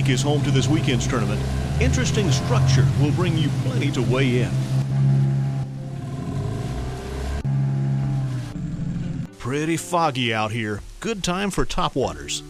Lake is home to this weekend's tournament. Interesting structure will bring you plenty to weigh in. Pretty foggy out here. Good time for topwaters.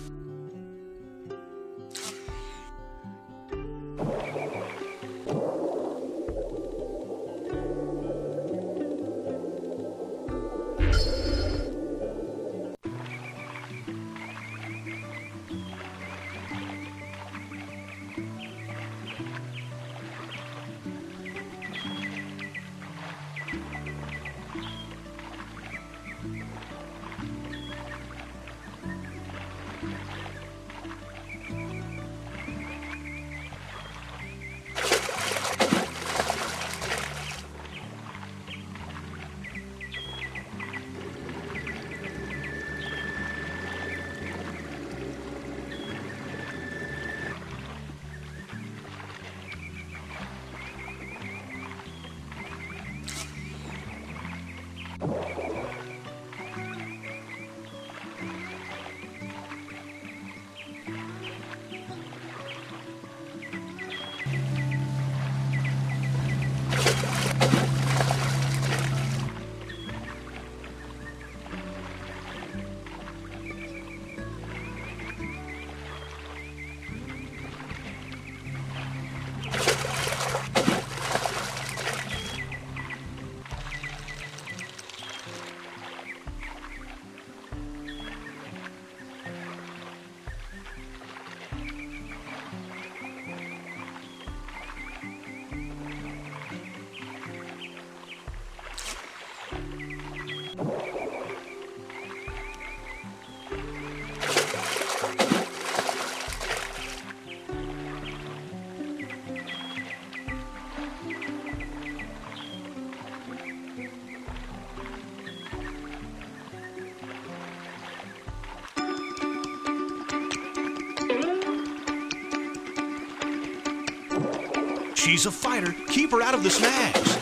She's a fighter. Keep her out of the snags.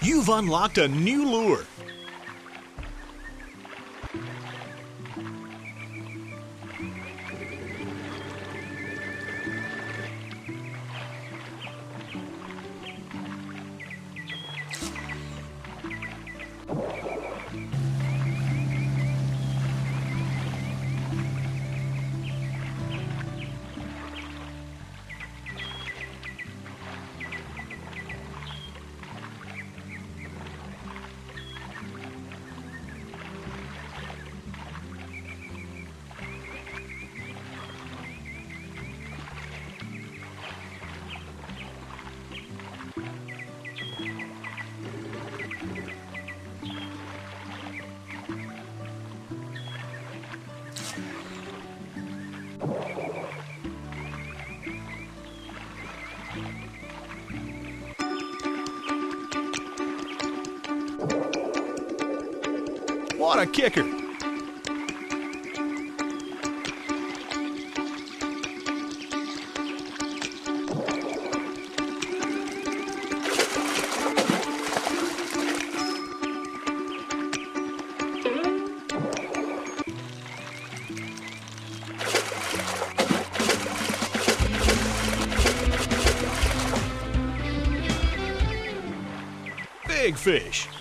You've unlocked a new lure. What a kicker! Big fish.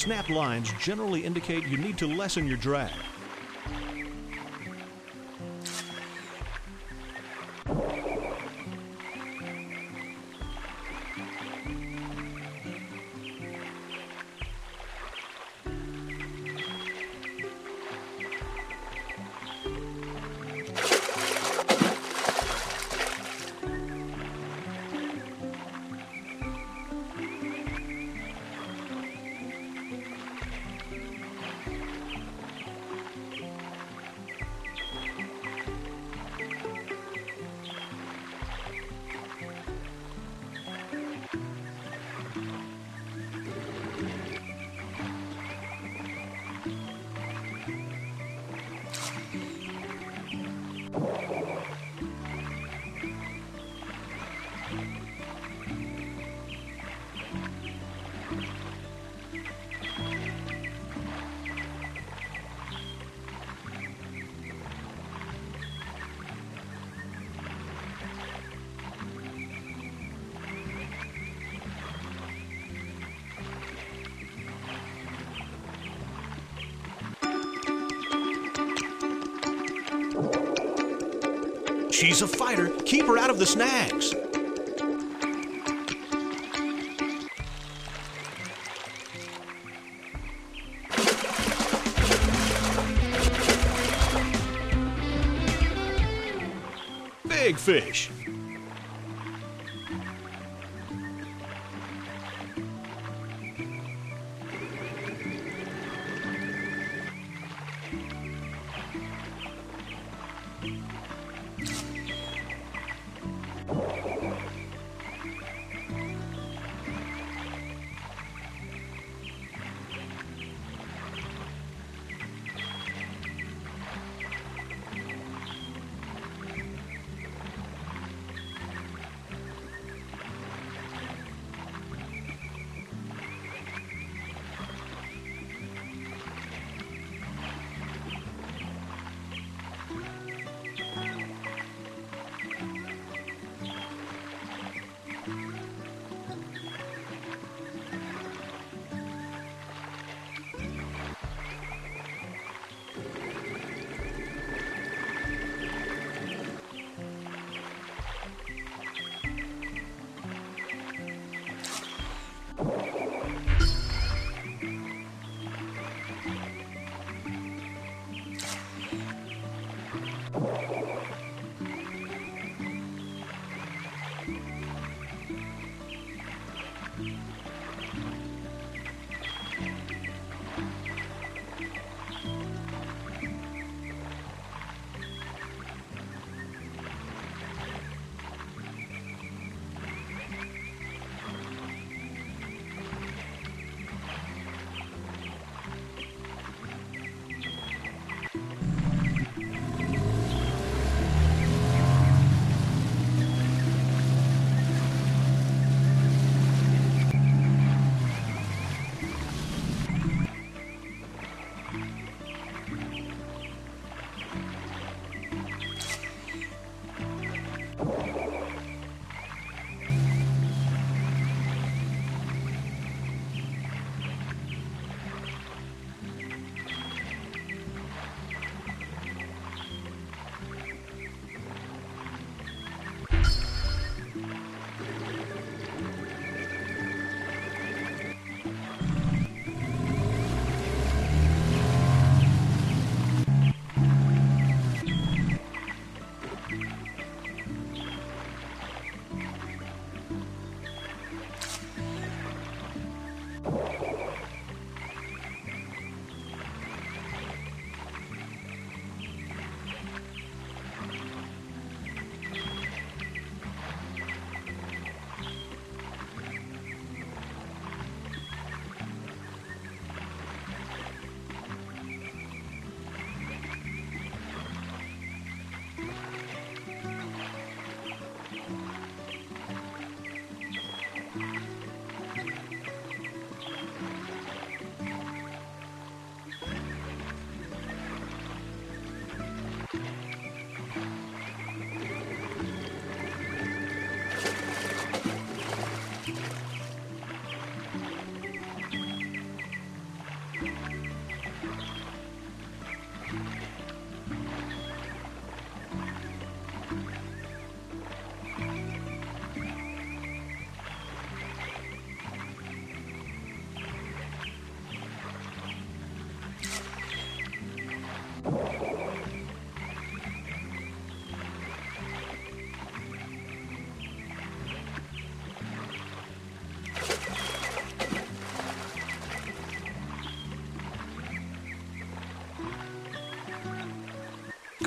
Snap lines generally indicate you need to lessen your drag. She's a fighter. Keep her out of the snags. Big fish.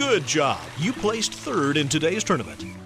Good job. You placed third in today's tournament.